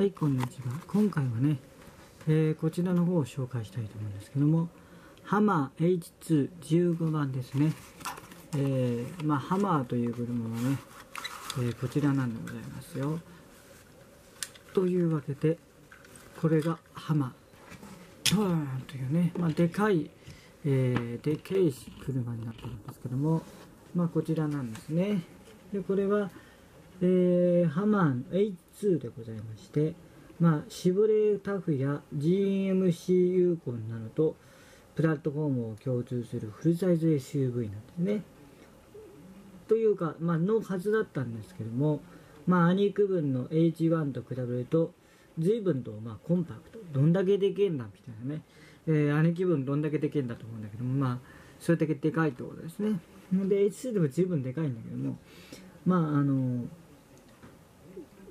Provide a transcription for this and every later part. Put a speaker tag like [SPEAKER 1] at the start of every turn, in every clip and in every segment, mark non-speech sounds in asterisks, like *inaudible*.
[SPEAKER 1] はい、こんにちは。今回はね、えーこちらの方を紹介したいと思うんですけども、ハマー H215 番ですね。えーまあ、ハマーという車はね、えーこちらなんでございますよ。というわけで、これがハマー。トーンというね、まあ、でかい、えーでけい車になってるんですけども、まあ、こちらなんですね。で、これは、えーハマー H2 でございまして、まあ、シブレタフや GMC ユーコンなどとプラットフォームを共通するフルサイズ SUV なんですね。というか、まあ、のはずだったんですけども、まあ、兄貴分の H1 と比べると、随分と、まあ、コンパクト。どんだけでけえんだみたいなね。えー兄貴分どんだけでけえんだと思うんだけども、まあ、それだけでかいってことですね。で、H2 でも随分でかいんだけども、まあ、あの、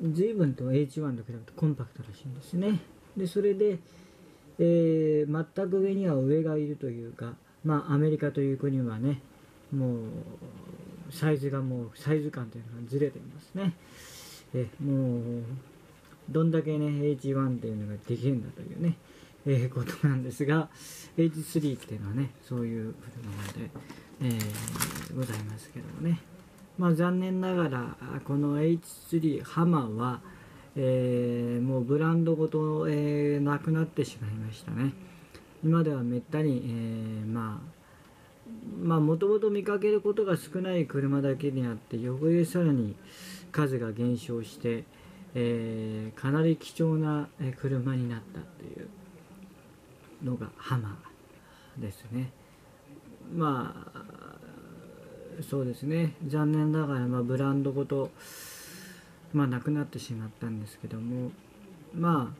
[SPEAKER 1] 随分と H1 と比べるとコンパクトらしいんですね。で、それで、えー全く上には上がいるというか、まあ、アメリカという国はね、もう、サイズがもう、サイズ感というのがずれていますね。えもう、どんだけね、H1 っていうのができるんだというね、えーことなんですが、H3 っていうのはね、そういう車で、えーございますけどもね。まあ残念ながら、この H3 ハマは、えーもうブランドごと、えーなくなってしまいましたね。今ではめったに、えーまあ、まあもともと見かけることが少ない車だけにあって横でさらに数が減少して、えーかなり貴重な車になったというのがハマですねまあそうですね。残念ながら、まあ、ブランドごと、まあ、なくなってしまったんですけどもま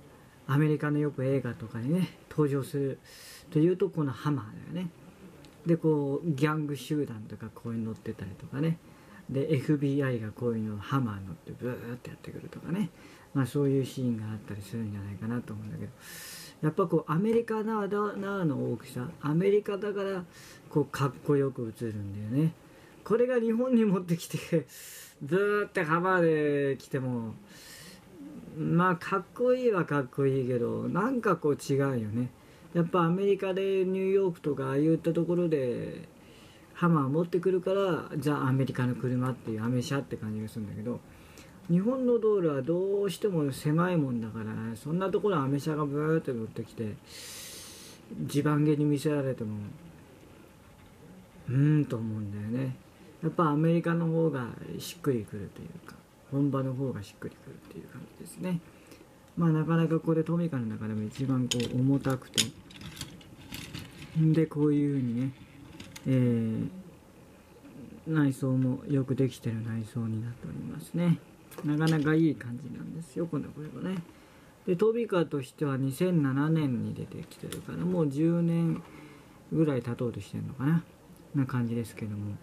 [SPEAKER 1] あアメリカのよく映画とかにね登場するというとこのハマーだよね。でこうギャング集団とかこういうの乗ってたりとかね。で FBI がこういうのをハマー乗ってブーってやってくるとかね、まあ、そういうシーンがあったりするんじゃないかなと思うんだけど。やっぱこうアメリカならの大きさ。アメリカだからこうかっこよく映るんだよね。これが日本に持ってきて *laughs* ずーってハマーで来てもまあかっこいいはかっこいいけどなんかこう違うよね。やっぱアメリカでニューヨークとかああいったところでハマー持ってくるからじゃあアメリカの車っていうアメ車って感じがするんだけど日本の道路はどうしても狭いもんだからそんなところアメ車がブーって乗ってきて地盤げに見せられてもうーんと思うんだよね。やっぱアメリカの方がしっくりくるというか本場の方がしっくりくるっていう感じですね。まあなかなかこれトミカの中でも一番こう重たくて。でこういう風にねえー内装もよくできてる内装になっておりますね。なかなかいい感じなんですよこのこれはね。でトビカとしては2007年に出てきてるからもう10年ぐらい経とうとしてるのかな。な感じですけども。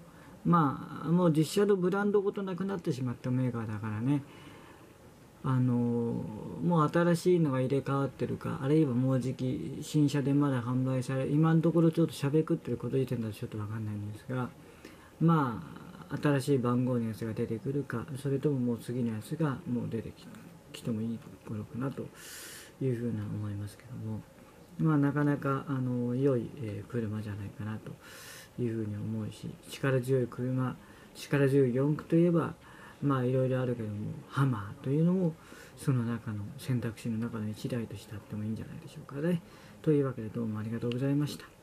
[SPEAKER 1] まあもう実車のブランドごとなくなってしまったメーカーだからね。あのもう新しいのが入れ替わってるかあるいはもうじき新車でまだ販売され今のところちょっとしゃべくってること時点だとちょっとわかんないんですがまあ新しい番号のやつが出てくるかそれとももう次のやつがもう出てききてもいい頃かなというふうな思いますけども。まあなかなかあの良い、え車じゃないかなというふうに思うし力強い車力強い四駆といえばまあいろいろあるけどもハマーというのもその中の選択肢の中の一台としてあってもいいんじゃないでしょうかね。というわけでどうもありがとうございました。